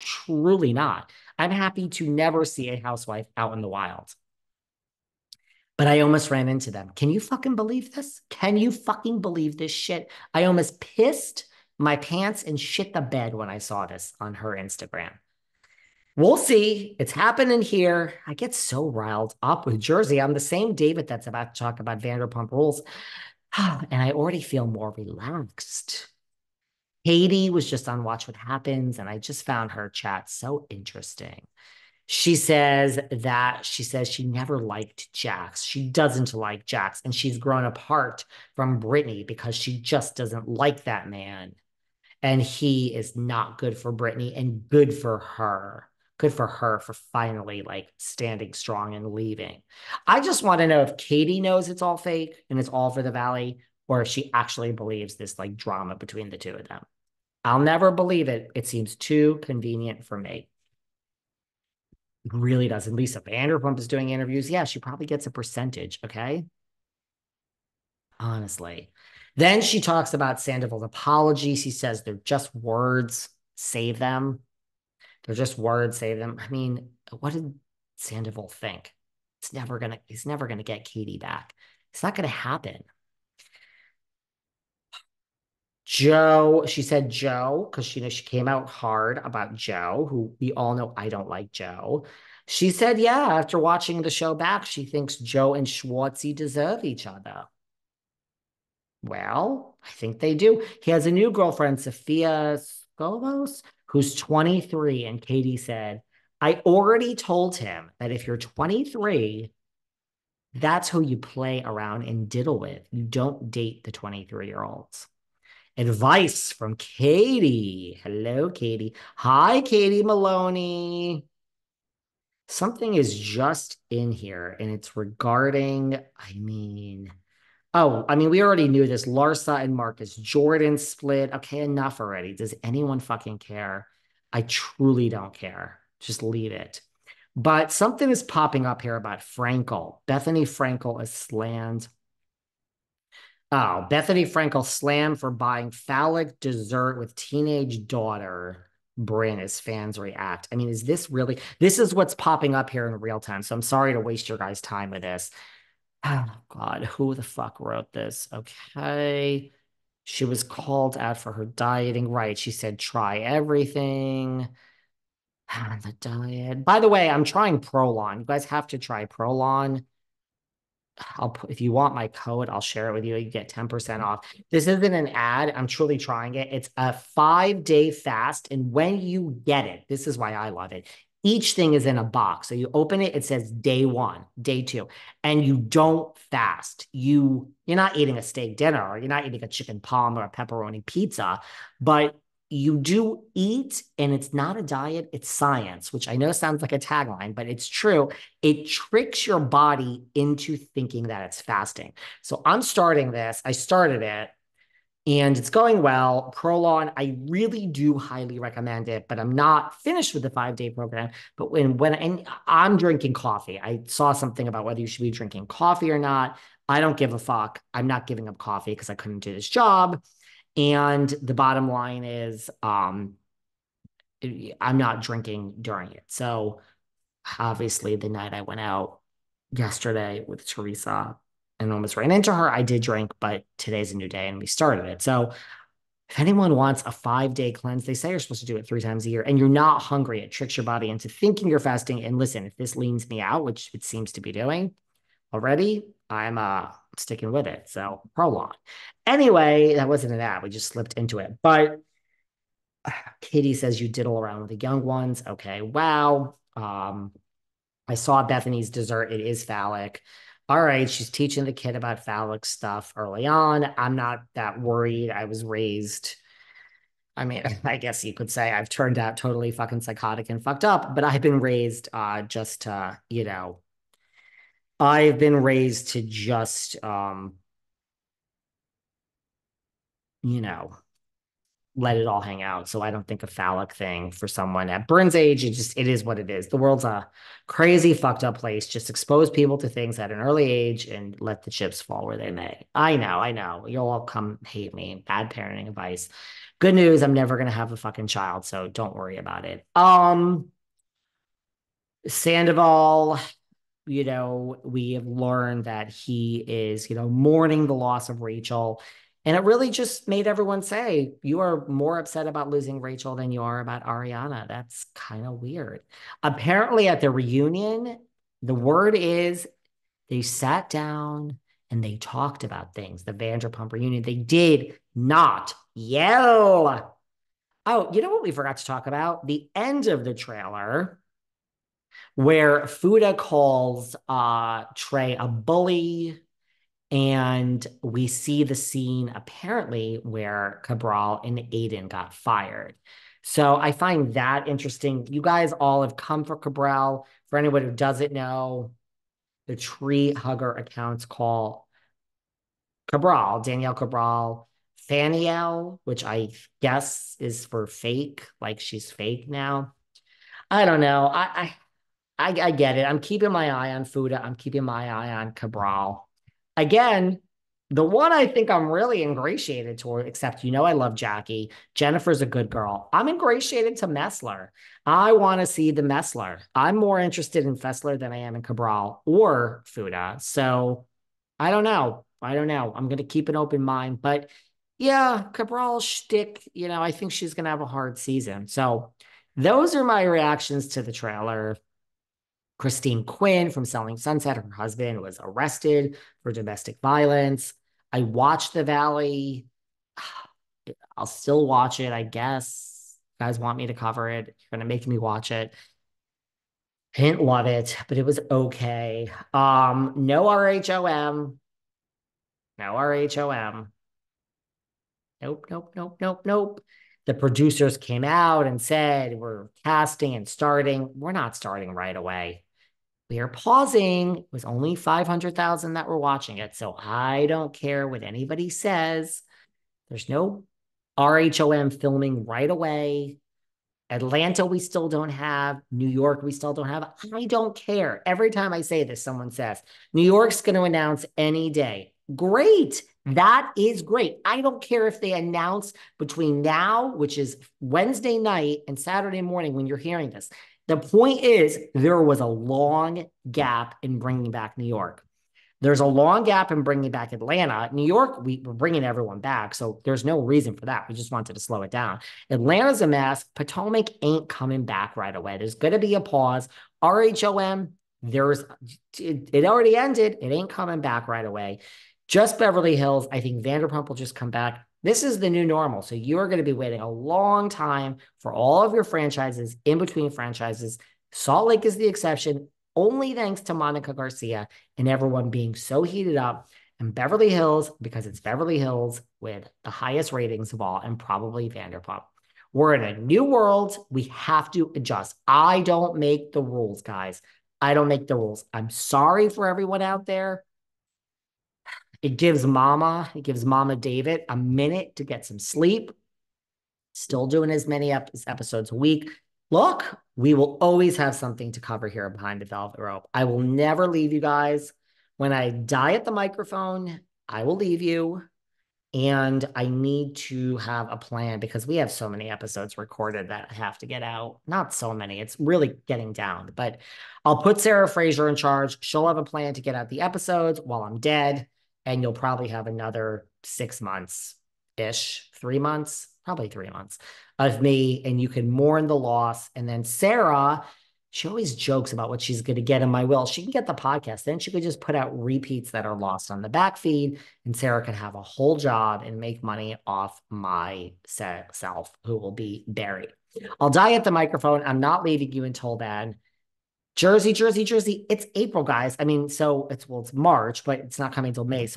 Truly not. I'm happy to never see a housewife out in the wild. But I almost ran into them. Can you fucking believe this? Can you fucking believe this shit? I almost pissed my pants and shit the bed when I saw this on her Instagram. We'll see. It's happening here. I get so riled up with Jersey. I'm the same David that's about to talk about Vanderpump Rules. And I already feel more relaxed. Katie was just on Watch What Happens, and I just found her chat so interesting. She says that she says she never liked Jax. She doesn't like Jax, and she's grown apart from Brittany because she just doesn't like that man. And he is not good for Brittany and good for her. Good for her for finally like standing strong and leaving. I just want to know if Katie knows it's all fake and it's all for the Valley, or if she actually believes this like drama between the two of them. I'll never believe it. It seems too convenient for me. It really does. And Lisa Vanderpump is doing interviews. Yeah, she probably gets a percentage. Okay. Honestly. Then she talks about Sandoval's apologies. He says they're just words, save them. They're just words, save them. I mean, what did Sandoval think? It's never gonna, he's never gonna get Katie back. It's not gonna happen. Joe, she said Joe, because she know she came out hard about Joe, who we all know I don't like Joe. She said, yeah, after watching the show back, she thinks Joe and Schwartzy deserve each other. Well, I think they do. He has a new girlfriend, Sophia Skoro, who's 23. And Katie said, I already told him that if you're 23, that's who you play around and diddle with. You don't date the 23 year olds. Advice from Katie. Hello, Katie. Hi, Katie Maloney. Something is just in here, and it's regarding, I mean, Oh, I mean, we already knew this. Larsa and Marcus Jordan split. Okay, enough already. Does anyone fucking care? I truly don't care. Just leave it. But something is popping up here about Frankel. Bethenny Frankel is slammed. Oh, Bethenny Frankel slammed for buying phallic dessert with teenage daughter. Bryn as fans react. I mean, is this really? This is what's popping up here in real time. So I'm sorry to waste your guys' time with this. Oh God, who the fuck wrote this? Okay. She was called out for her dieting. Right. She said, try everything. the diet. By the way, I'm trying Prolon. You guys have to try Prolon. I'll put, if you want my code, I'll share it with you. You get 10% off. This isn't an ad. I'm truly trying it. It's a five day fast. And when you get it, this is why I love it each thing is in a box. So you open it, it says day one, day two, and you don't fast. You you're not eating a steak dinner, or you're not eating a chicken palm or a pepperoni pizza, but you do eat, and it's not a diet, it's science, which I know sounds like a tagline, but it's true. It tricks your body into thinking that it's fasting. So I'm starting this. I started it and it's going well. Prolon, I really do highly recommend it, but I'm not finished with the five day program. But when when and I'm drinking coffee, I saw something about whether you should be drinking coffee or not. I don't give a fuck. I'm not giving up coffee because I couldn't do this job. And the bottom line is, um, I'm not drinking during it. So obviously, the night I went out yesterday with Teresa, and almost ran into her. I did drink, but today's a new day and we started it. So if anyone wants a five day cleanse, they say you're supposed to do it three times a year and you're not hungry. It tricks your body into thinking you're fasting. And listen, if this leans me out, which it seems to be doing already, I'm uh sticking with it. So Prolon. Anyway, that wasn't an ad. We just slipped into it. But Katie says you diddle around with the young ones. Okay. Wow. Um, I saw Bethenny's dessert. It is phallic all right, she's teaching the kid about phallic stuff early on. I'm not that worried. I was raised. I mean, I guess you could say I've turned out totally fucking psychotic and fucked up, but I've been raised uh just to, you know, I've been raised to just um you know, let it all hang out. So I don't think a phallic thing for someone at Bryn's age, it just it is what it is. The world's a crazy fucked up place. Just expose people to things at an early age and let the chips fall where they may. I know, I know. You'll all come hate me. Bad parenting advice. Good news, I'm never gonna have a fucking child, so don't worry about it. Um Sandoval, you know, we have learned that he is, you know, mourning the loss of Rachel. And it really just made everyone say, you are more upset about losing Rachel than you are about Ariana. That's kind of weird. Apparently, at the reunion, the word is they sat down and they talked about things. The Vanderpump reunion, they did not yell. Oh, you know what we forgot to talk about? The end of the trailer where Fuda calls uh, Tre a bully. And we see the scene apparently where Cabral and Aydin got fired. So I find that interesting. You guys all have come for Cabral. For anyone who doesn't know, the Tre hugger accounts call Cabral, Danielle Cabral, Faniel, which I guess is for fake, like she's fake now. I don't know. I, I I, I get it. I'm keeping my eye on Fuda. I'm keeping my eye on Cabral. Again, the one I think I'm really ingratiated toward, except you know I love Jackie. Jennifer's a good girl. I'm ingratiated to Messler. I want to see the Messler. I'm more interested in Fessler than I am in Cabral or Fuda. So I don't know. I don't know. I'm going to keep an open mind. But yeah, Cabral shtick, you know, I think she's going to have a hard season. So those are my reactions to the trailer. Christine Quinn from Selling Sunset, her husband was arrested for domestic violence. I watched The Valley. I'll still watch it, I guess. You guys want me to cover it? You're going to make me watch it. I didn't love it, but it was okay. Um, no RHOM. No RHOM. Nope, nope, nope, nope, nope. The producers came out and said, We're casting and starting. We're not starting right away we are pausing. It was only 500,000 that were watching it. So I don't care what anybody says. There's no RHOM filming right away. Atlanta, we still don't have. New York, we still don't have. I don't care. Every time I say this, someone says, New York's going to announce any day. Great. That is great. I don't care if they announce between now, which is Wednesday night, and Saturday morning when you're hearing this. The point is, there was a long gap in bringing back New York. There's a long gap in bringing back Atlanta. New York, we, we're bringing everyone back. So there's no reason for that. We just wanted to slow it down. Atlanta's a mess. Potomac ain't coming back right away. There's going to be a pause. RHOM, there's it, it already ended. It ain't coming back right away. Just Beverly Hills. I think Vanderpump will just come back. This is the new normal. So you're going to be waiting a long time for all of your franchises in between franchises. Salt Lake is the exception, only thanks to Monica Garcia and everyone being so heated up. And Beverly Hills, because it's Beverly Hills with the highest ratings of all, and probably Vanderpump. We're in a new world. We have to adjust. I don't make the rules, guys. I don't make the rules. I'm sorry for everyone out there. It gives Mama, it gives Mama David a minute to get some sleep. Still doing as many episodes a week. Look, we will always have something to cover here behind the velvet rope. I will never leave you guys. When I die at the microphone, I will leave you. And I need to have a plan because we have so many episodes recorded that I have to get out. Not so many, it's really getting down. But I'll put Sarah Fraser in charge. She'll have a plan to get out the episodes while I'm dead and you'll probably have another six months ish, three months, probably three months of me, and you can mourn the loss. And then Sarah, she always jokes about what she's going to get in my will. She can get the podcast, then she could just put out repeats that are lost on the back feed, and Sarah can have a whole job and make money off my self, who will be buried. I'll die at the microphone. I'm not leaving you until then. Jersey, Jersey, Jersey. It's April, guys. I mean, so it's well, it's March, but it's not coming till May. So